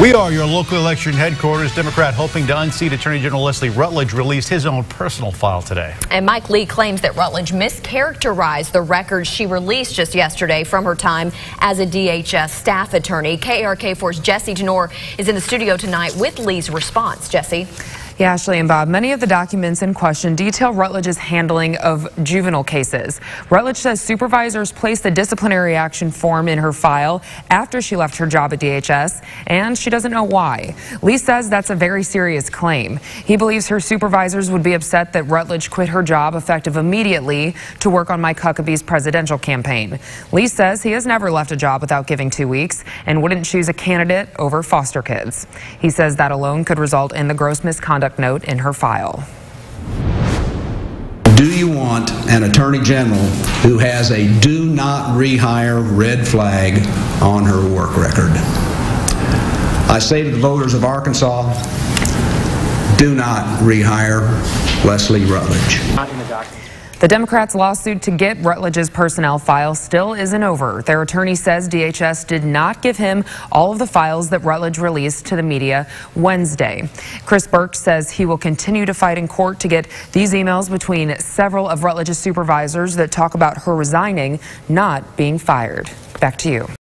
We are your local election headquarters. Democrat hoping to unseat Attorney General Leslie Rutledge released his own personal file today. And Mike Lee claims that Rutledge mischaracterized the records she released just yesterday from her time as a DHS staff attorney. KARK4's Jesse Tenor is in the studio tonight with Lee's response. Jesse. Yeah, Ashley and Bob, many of the documents in question detail Rutledge's handling of juvenile cases. Rutledge says supervisors placed the disciplinary action form in her file after she left her job at DHS, and she doesn't know why. Lee says that's a very serious claim. He believes her supervisors would be upset that Rutledge quit her job effective immediately to work on Mike Huckabee's presidential campaign. Lee says he has never left a job without giving two weeks and wouldn't choose a candidate over foster kids. He says that alone could result in the gross misconduct conduct note in her file. Do you want an attorney general who has a do not rehire red flag on her work record? I say to the voters of Arkansas, do not rehire Leslie Rutledge. The Democrats' lawsuit to get Rutledge's personnel file still isn't over. Their attorney says DHS did not give him all of the files that Rutledge released to the media Wednesday. Chris Burks says he will continue to fight in court to get these emails between several of Rutledge's supervisors that talk about her resigning, not being fired. Back to you.